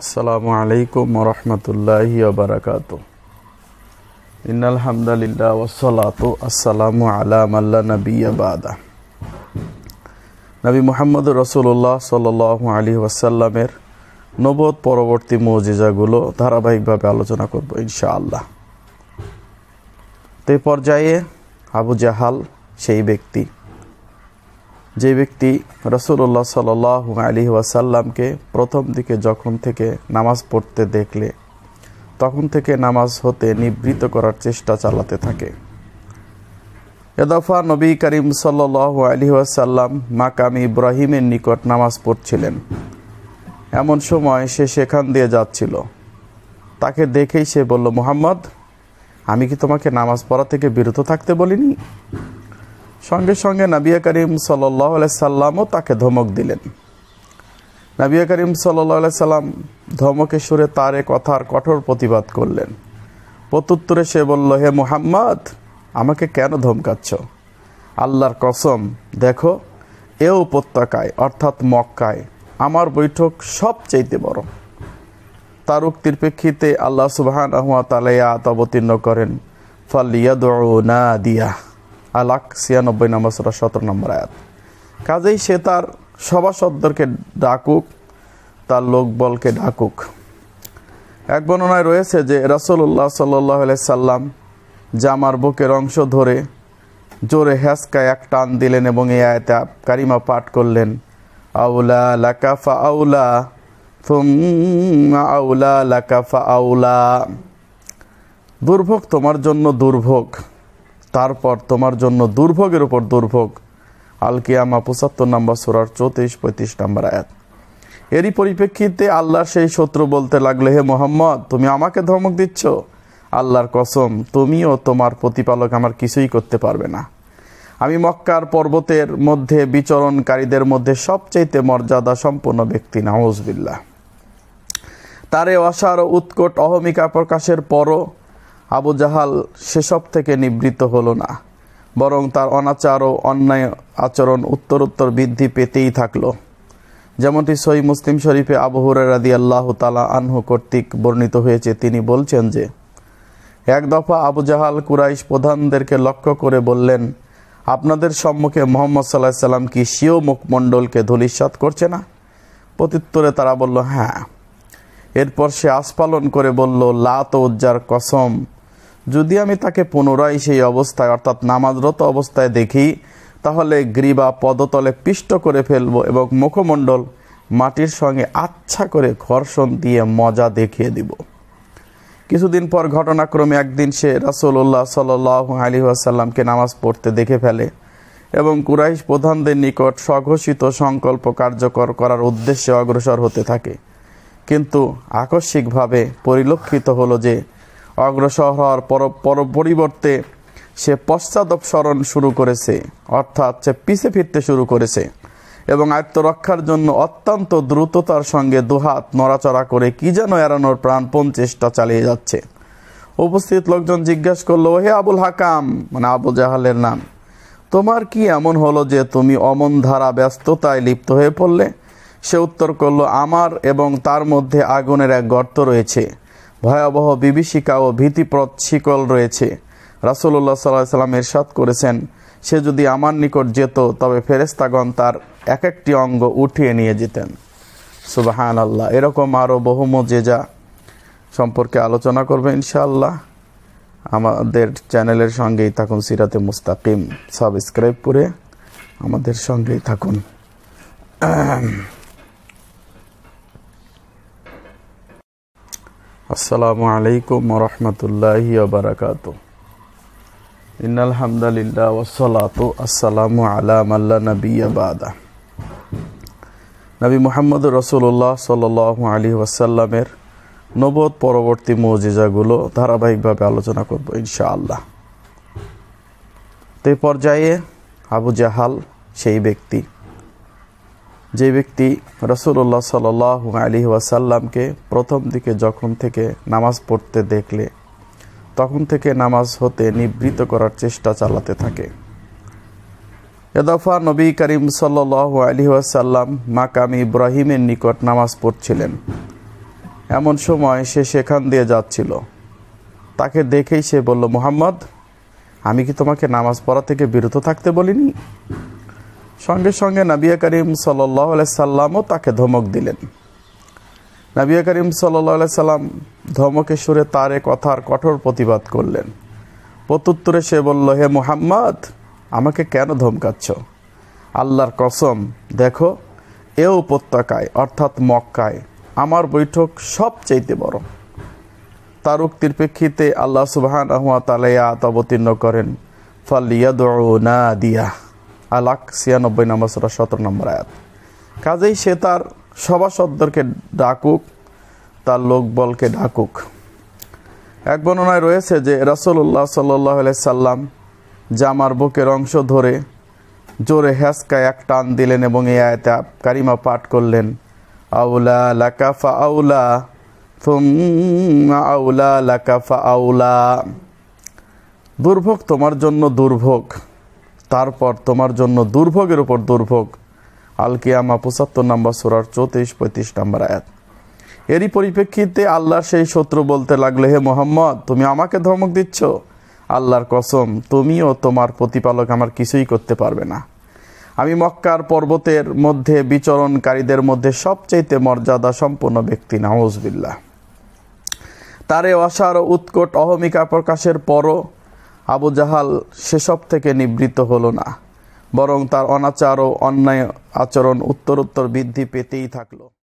আসসালামু আলাইকুম রহমতুল্লাহি বারাকাত হামদালিল্লাহ ওসলাত আসসালামু আলা মাল্লা নবী বাদা। নবী মোহাম্মদ রসুল্লাহ সাল আলী ওয়াসাল্লামের নবদ পরবর্তী মৌজিজাগুলো ধারাবাহিকভাবে আলোচনা করব ইনশাআল্লাহ। তে পর্যায়ে আবু জাহাল সেই ব্যক্তি যে ব্যক্তি রসুল্লাহ সাল আলী ওয়াসাল্লামকে প্রথম দিকে যখন থেকে নামাজ পড়তে দেখলে, তখন থেকে নামাজ হতে নিবৃত করার চেষ্টা চালাতে থাকে। এদফা নবী করিম সাল আলী ওয়াসাল্লাম মাকাম ইব্রাহিমের নিকট নামাজ পড়ছিলেন। এমন সময় সে সেখান দিয়ে যাচ্ছিল। তাকে দেখেই সে বলল, মোহাম্মদ, আমি কি তোমাকে নামাজ পড়া থেকে বিরত থাকতে বলিনি? সঙ্গে সঙ্গে নাবিয়া করিম সাল্লাহ সাল্লামও তাকে ধমক দিলেন। নাবিয়া করিম সাল্লাহ সাল্লাম ধমকে সুরে তার এ কথার কঠোর প্রতিবাদ করলেন। প্রত্যুত্তরে সে বলল, হে মুহাম্মদ, আমাকে কেন ধমকাচ্ছ? আল্লাহর কসম, দেখো, এ উপত্যকায়, অর্থাৎ মক্কায়, আমার বৈঠক সবচাইতে বড়। তার উক্তির প্রেক্ষিতে আল্লাহ সুবাহান আহমাত অবতীর্ণ করেন ফালিয়া দিয়া। আলাক ছিয়ানব্বই নম্বর সুরা সতেরো নম্বর আয়াত। কাজেই সে তার সভাসদদেরকে ডাকুক, তার লোকবলকে ডাকুক। এক বর্ণনায় রয়েছে যে রসল্লাহ সাল্লাহ সাল্লাম জামার বুকের অংশ ধরে জোরে হ্যাসকায় এক টান দিলেন এবং এই আয়তে কারিমা পাঠ করলেন, আউলা লাকাফা আউলা আউলা লাকাফা আউলা দুর্ভোগ তোমার জন্য দুর্ভোগ। তারপর তোমার জন্য দুর্ভোগের উপর দুর্ভোগ। আল কিয়ামা পঁচাত্তর নম্বর সোরার চৌত্রিশ, পঁয়ত্রিশ নম্বর আয়াত। এরই পরিপ্রেক্ষিতে আল্লাহর সেই শত্রু বলতে লাগল, হে মোহাম্মদ, তুমি আমাকে ধমক দিচ্ছ? আল্লাহর কসম, তুমিও তোমার প্রতিপালক আমার কিছুই করতে পারবে না। আমি মক্কার পর্বতের মধ্যে বিচরণকারীদের মধ্যে সবচাইতে মর্যাদা সম্পন্ন ব্যক্তি নাউজবিল্লা তারে অসার উৎকট অহমিকা প্রকাশের পরও আবু জাহাল সেসব থেকে নিবৃত্ত হলো না, বরং তার অনাচার ও অন্যায় আচরণ উত্তর উত্তর বৃদ্ধি পেতেই থাকল। যেমনটি সই মুসলিম শরীফে আবু হুরাদি আল্লাহ তালা আনহু কর্তৃক বর্ণিত হয়েছে, তিনি বলছেন যে, এক দফা আবু জাহাল কুরাইশ প্রধানদেরকে লক্ষ্য করে বললেন, আপনাদের সম্মুখে মোহাম্মদ সাল্লাহ সাল্লাম কি সিও মুখমণ্ডলকে ধূলিসাত করছে না? প্রত্যুত্তরে তারা বলল হ্যাঁ। এরপর সে আস্পালন করে বলল, লাত উজ্জার কসম যদি আমি তাকে পুনরায় সেই অবস্থায়, অর্থাৎ নামাজরত অবস্থায় দেখি, তাহলে গ্রীবা পদতলে পিষ্ট করে ফেলব এবং মুখমণ্ডল মাটির সঙ্গে আচ্ছা করে ঘর্ষণ দিয়ে মজা দেখিয়ে দিব। কিছুদিন পর ঘটনাক্রমে একদিন সে রাসুল্লাহ সাল আলী আসাল্লামকে নামাজ পড়তে দেখে ফেলে এবং কুরাইশ প্রধানদের নিকট স্বঘোষিত সংকল্প কার্যকর করার উদ্দেশ্যে অগ্রসর হতে থাকে। কিন্তু আকস্মিকভাবে পরিলক্ষিত হলো যে অগ্রসর হওয়ার পর পরিবর্তে সে পশ্চাদপসরণ শুরু করেছে। অর্থাৎ সে পিছে ফিরতে শুরু করেছে এবং আত্মরক্ষার জন্য অত্যন্ত দ্রুততার সঙ্গে দুহাত নড়াচড়া করে কি যেন এড়ানোর প্রাণপণ চেষ্টা চালিয়ে যাচ্ছে। উপস্থিত লোকজন জিজ্ঞাসা করল হে আবুল হাকাম মানে আবু জাহালের নাম, তোমার কি এমন হলো যে তুমি অমন ধারা ব্যস্ততায় লিপ্ত হয়ে পড়লে? সে উত্তর করল, আমার এবং তার মধ্যে আগুনের এক গর্ত রয়েছে। ভয়াবহ বিভীষিকা ও ভীতিপ্রদ শিকল রয়েছে। রাসুল্লাহ সাল্লাহ সাল্লাম এরশাদ করেছেন, সে যদি আমার নিকট যেত, তবে ফেরেস্তাগণ তার এক একটি অঙ্গ উঠিয়ে নিয়ে যেতেন। সুবাহান আল্লাহ এরকম আরও বহু মজেজা সম্পর্কে আলোচনা করবে ইনশাআল্লাহ। আমাদের চ্যানেলের সঙ্গেই থাকুন সিরাতে মুস্তাকিম। সাবস্ক্রাইব করে আমাদের সঙ্গেই থাকুন। আসসালামু আলাইকুম রহমতুল্লাহি বারাকাত ইন্নাল হামদালিল্লাহ ওসলাত আসসালামু আলা মাল্লা নবী বাদা। নবী মোহাম্মদ রসুল্লাহ সাল আলী ওয়াসাল্লামের নবদ পরবর্তী মৌজিজাগুলো ধারাবাহিকভাবে আলোচনা করব ইনশাআল্লাহ। তে পর্যায়ে আবু জাহাল সেই ব্যক্তি যে ব্যক্তি রসুল্লাহ সাল আলী ওয়াসাল্লামকে প্রথম দিকে যখন থেকে নামাজ পড়তে দেখলে, তখন থেকে নামাজ হতে নিবৃত করার চেষ্টা চালাতে থাকে। এদফা নবী করিম সাল আলী ওয়াসাল্লাম মাকাম ইব্রাহিমের নিকট নামাজ পড়ছিলেন। এমন সময় সে সেখান দিয়ে যাচ্ছিল। তাকে দেখেই সে বলল, মোহাম্মদ, আমি কি তোমাকে নামাজ পড়া থেকে বিরত থাকতে বলিনি? সঙ্গে সঙ্গে নাবিয়া করিম সাল্লাহ সাল্লামও তাকে ধমক দিলেন। নাবিয়া করিম সাল্লাহ সাল্লাম ধমকে সুরে তার এ কথার কঠোর প্রতিবাদ করলেন। প্রত্যুত্তরে সে বলল, হে মুহাম্মদ, আমাকে কেন ধমকাচ্ছ? আল্লাহর কসম, দেখো, এ উপত্যকায়, অর্থাৎ মক্কায়, আমার বৈঠক সবচাইতে বড়। তার উক্তির প্রেক্ষিতে আল্লাহ সুবাহান আহমা তালাইয়াত অবতীর্ণ করেন ফালিয়াদা দিয়া। আলাক ছিয়ানব্বই নম্বর সুরা সতেরো নম্বর আয়াত। কাজেই সে তার সভাসদদেরকে ডাকুক, তার লোকবলকে ডাকুক। এক বর্ণনায় রয়েছে যে, রাসলুল্লাহ সাল্লাহ সাল্লাম জামার বুকের অংশ ধরে জোরে হ্যাসকায় এক টান দিলেন এবং এই আয়তে কারিমা পাঠ করলেন, আউলা লাকাফা আউলা আউলা লাকাফা আউলা দুর্ভোগ তোমার জন্য দুর্ভোগ। তারপর তোমার জন্য দুর্ভোগের উপর দুর্ভোগ। আল কিয়ামা পঁচাত্তর নম্বর সুরার চৌত্রিশ, পঁয়ত্রিশ নম্বর আয়াত। এরই পরিপ্রেক্ষিতে আল্লাহ সেই শত্রু বলতে লাগল, হে মোহাম্মদ, তুমি আমাকে ধমক দিচ্ছ? আল্লাহর কসম, তুমিও তোমার প্রতিপালক আমার কিছুই করতে পারবে না। আমি মক্কার পর্বতের মধ্যে বিচরণকারীদের মধ্যে সবচাইতে মর্যাদা সম্পন্ন ব্যক্তি, নাউজবিল্লাহ। তারে অসার উৎকট অহমিকা প্রকাশের পরও আবু জাহাল সেসব থেকে নিবৃত্ত হলো না, বরং তার অনাচার ও অন্যায় আচরণ উত্তরোত্তর বৃদ্ধি পেতেই থাকল।